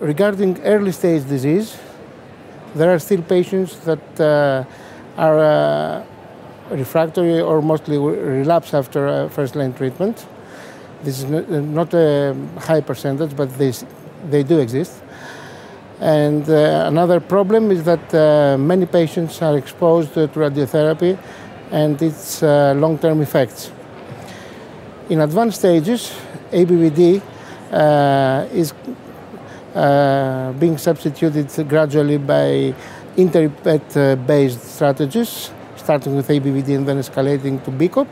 regarding early stage disease, there are still patients that uh, are uh, refractory or mostly relapse after uh, first line treatment. This is not a high percentage, but they, they do exist. And uh, another problem is that uh, many patients are exposed to radiotherapy and its uh, long term effects. In advanced stages, ABVD is uh, being substituted gradually by inter-PET based strategies, starting with ABVD and then escalating to BEACOPP.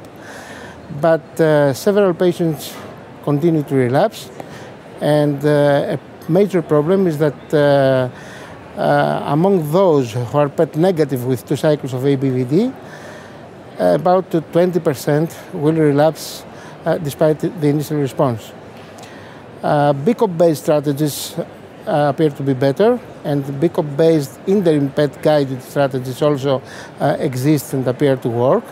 But uh, several patients continue to relapse, and uh, a major problem is that uh, uh, among those who are PET negative with two cycles of ABVD, about 20% will relapse uh, despite the initial response. Uh, BEACOPP-based strategies uh, appear to be better, and BEACOPP-based interim PET guided strategies also uh, exist and appear to work.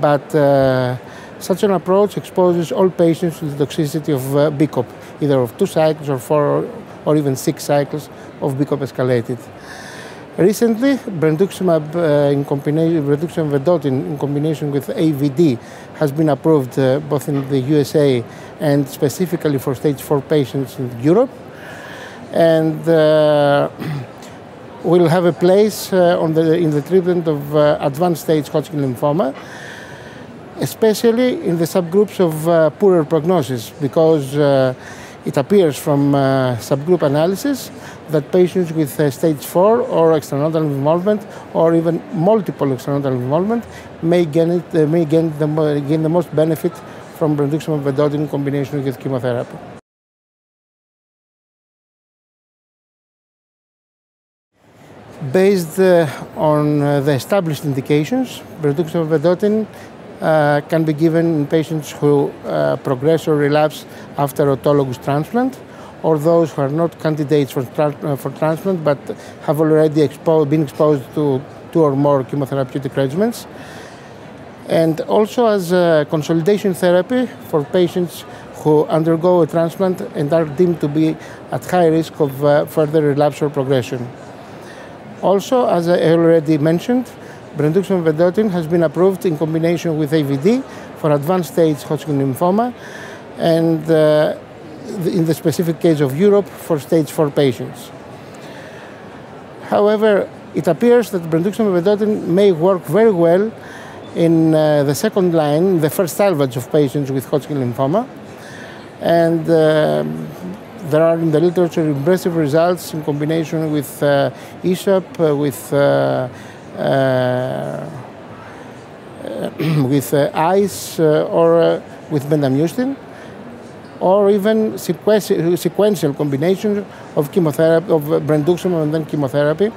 But uh, such an approach exposes all patients to the toxicity of uh, BEACOPP, either of two cycles or four or even six cycles of BEACOPP escalated. Recently, brentuximab uh, in combination, brentuximab vedotin in combination with AVD has been approved uh, both in the USA and specifically for stage 4 patients in Europe. And uh, will have a place uh, on the, in the treatment of uh, advanced stage Hodgkin lymphoma, especially in the subgroups of poorer prognosis, because it appears from subgroup analysis that patients with stage 4 or extranodal involvement or even multiple extranodal involvement may gain, it, uh, may gain, the, gain the most benefit from brentuximab vedotin in combination with chemotherapy. Based uh, on uh, the established indications, brentuximab vedotin uh, can be given in patients who uh, progress or relapse after autologous transplant, or those who are not candidates for, tra uh, for transplant but have already been exposed to two or more chemotherapeutic regimens. And also as a consolidation therapy for patients who undergo a transplant and are deemed to be at high risk of uh, further relapse or progression. Also, as I already mentioned, brentuximab vedotin has been approved in combination with AVD for advanced stage Hodgkin lymphoma and uh, in the specific case of Europe for stage 4 patients. However, it appears that brentuximab vedotin may work very well in uh, the second line, the first salvage of patients with Hodgkin lymphoma. And uh, there are in the literature impressive results in combination with uh, ESHAP, uh, with uh, Uh, with uh, ICE uh, or with bendamustine, or even sequential combinations of chemotherapy, of brentuximab and then chemotherapy,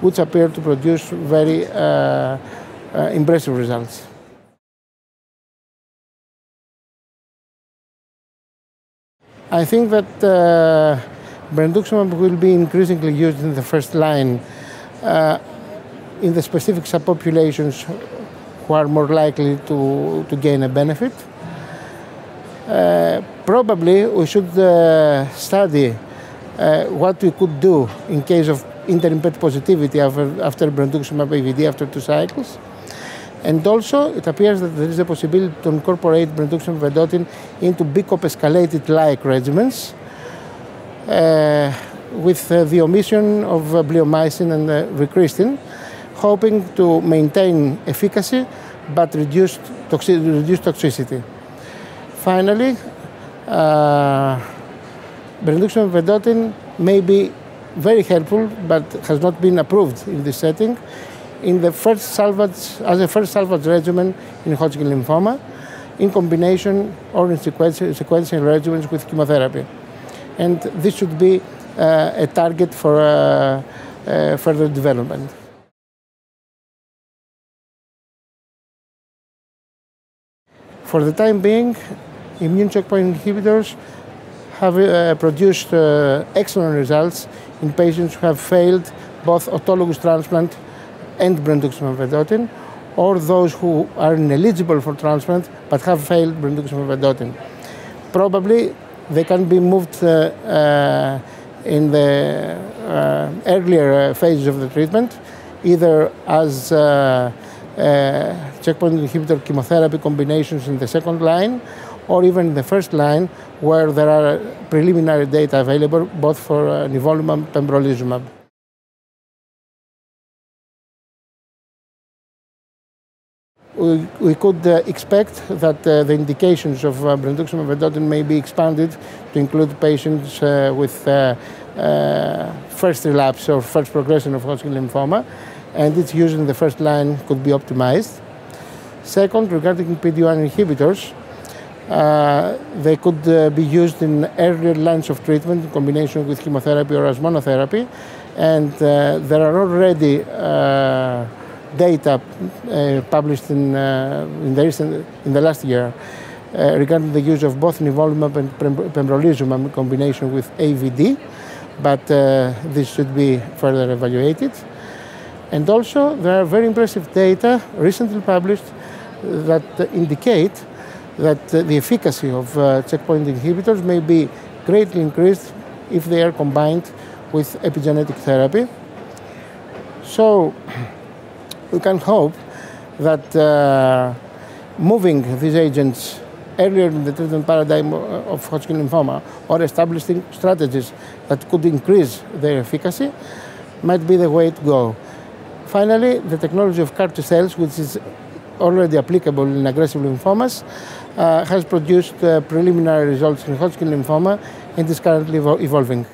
which appear to produce very impressive results. I think that uh, brentuximab will be increasingly used in the first line uh, in the specific subpopulations who are more likely to, to gain a benefit. Uh, probably we should uh, study uh, what we could do in case of interim positivity after, after brentuximab AVD after two cycles. And also, it appears that there is a possibility to incorporate brentuximab vedotin into BEACOPP escalated-like regimens uh, with uh, the omission of uh, bleomycin and uh, vincristine, hoping to maintain efficacy but reduce, toxi reduce toxicity. Finally, uh, brentuximab vedotin may be very helpful but has not been approved in this setting in the first salvage, as a first salvage regimen in Hodgkin lymphoma, in combination or in sequential, sequential regimens with chemotherapy. And this should be uh, a target for uh, uh, further development. For the time being, immune checkpoint inhibitors have uh, produced uh, excellent results in patients who have failed both autologous transplant and brentuximab vedotin, or those who are ineligible for transplant but have failed brentuximab vedotin. Probably they can be moved uh, uh, in the uh, earlier uh, phases of the treatment, either as checkpoint inhibitor chemotherapy combinations in the second line, or even in the first line, where there are preliminary data available both for uh, nivolumab and pembrolizumab. we, we could uh, expect that uh, the indications of uh, brentuximab vedotin may be expanded to include patients uh, with uh, uh, first relapse or first progression of Hodgkin lymphoma, and its use in the first line could be optimized. Second, regarding PD-1 inhibitors, uh, they could be used in earlier lines of treatment in combination with chemotherapy or as monotherapy, and there are already data uh, published in, uh, in, the recent, in the last year uh, regarding the use of both nivolumab and pembrolizumab in combination with AVD, but this should be further evaluated. And also, there are very impressive data recently published that indicate that the efficacy of checkpoint inhibitors may be greatly increased if they are combined with epigenetic therapy. So, we can hope that uh, moving these agents earlier in the treatment paradigm of Hodgkin lymphoma or establishing strategies that could increase their efficacy might be the way to go. Finally, the technology of CAR T cells, which is already applicable in aggressive lymphomas, uh, has produced uh, preliminary results in Hodgkin lymphoma and is currently evolving.